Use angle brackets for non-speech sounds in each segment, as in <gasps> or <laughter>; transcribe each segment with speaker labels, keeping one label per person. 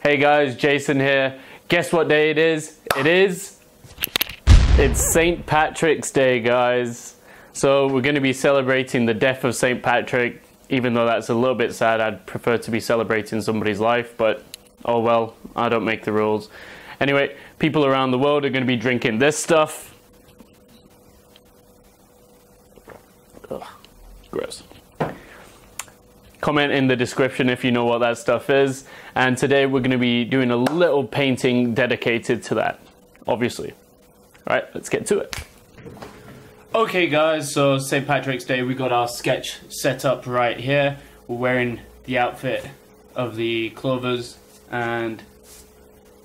Speaker 1: Hey guys, Jason here. Guess what day it is? It is. It's St. Patrick's Day, guys. So we're going to be celebrating the death of St. Patrick. Even though that's a little bit sad, I'd prefer to be celebrating somebody's life, but oh well, I don't make the rules. Anyway, people around the world are going to be drinking this stuff. Ugh, gross. Comment in the description if you know what that stuff is. And today we're going to be doing a little painting dedicated to that, obviously. All right, let's get to it. Okay, guys, so St. Patrick's Day, we got our sketch set up right here. We're wearing the outfit of the Clovers and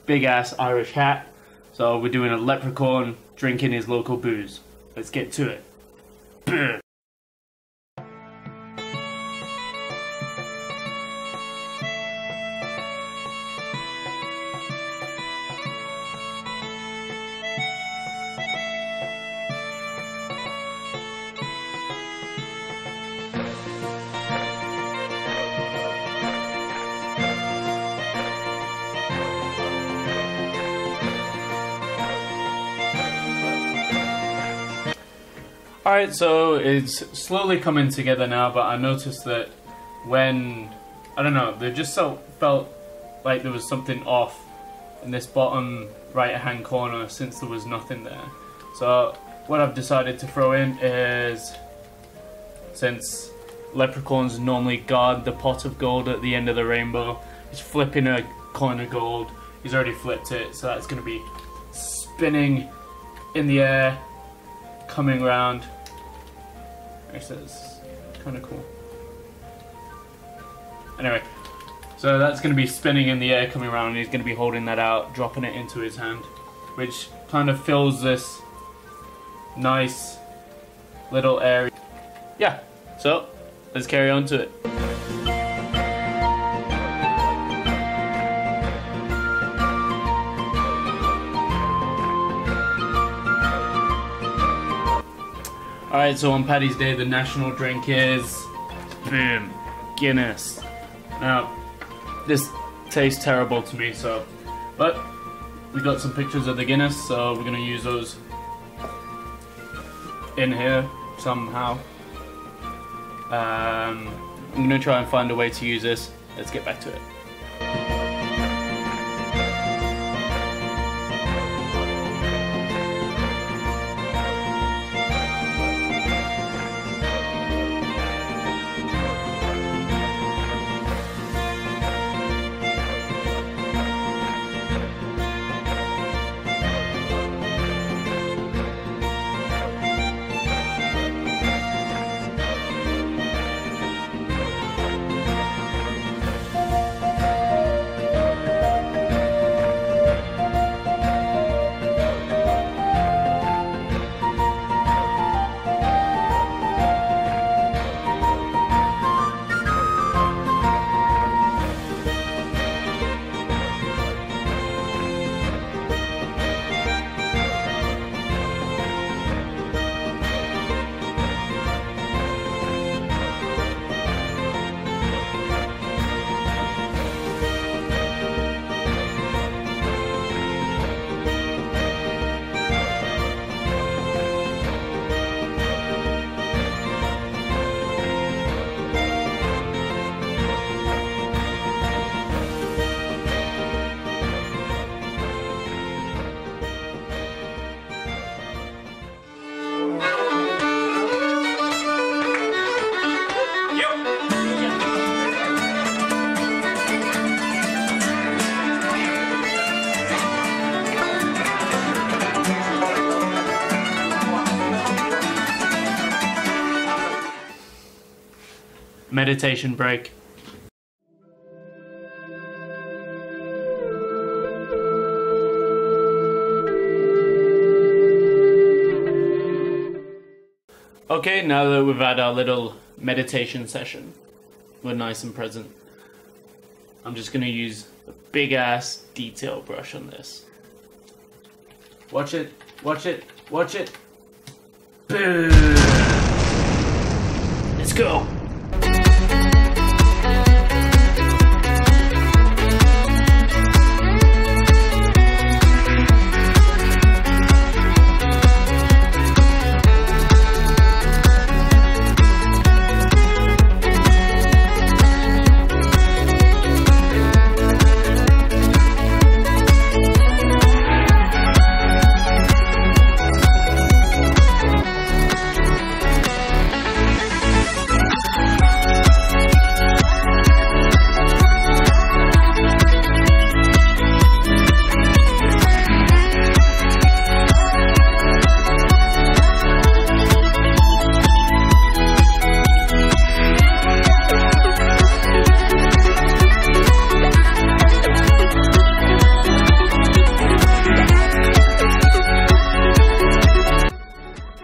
Speaker 1: big ass Irish hat. So we're doing a leprechaun drinking his local booze. Let's get to it. Alright, so it's slowly coming together now, but I noticed that when, I don't know, they just felt, felt like there was something off in this bottom right hand corner since there was nothing there. So what I've decided to throw in is, since leprechauns normally guard the pot of gold at the end of the rainbow, he's flipping a coin of gold. He's already flipped it, so that's going to be spinning in the air coming around. Actually, that's kind of cool. Anyway, so that's going to be spinning in the air, coming around, and he's going to be holding that out, dropping it into his hand, which kind of fills this nice little area. Yeah, so let's carry on to it. Alright, so on Paddy's Day, the national drink is. Boom. Guinness. Now, this tastes terrible to me, so. But, we got some pictures of the Guinness, so we're gonna use those in here somehow. Um, I'm gonna try and find a way to use this. Let's get back to it. Meditation break. Okay, now that we've had our little meditation session, we're nice and present. I'm just gonna use a big ass detail brush on this. Watch it, watch it, watch it. Boom! Let's go!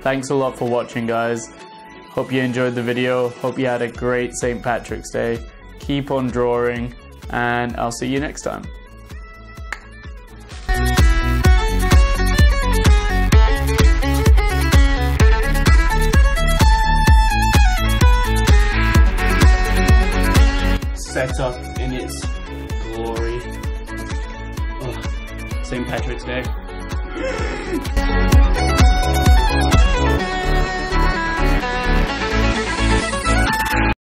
Speaker 2: Thanks a lot for watching, guys. Hope you enjoyed the video. Hope you had a great St. Patrick's Day. Keep on drawing, and I'll see you next time.
Speaker 1: set up in its glory. St. Patrick's Day. <gasps> <laughs>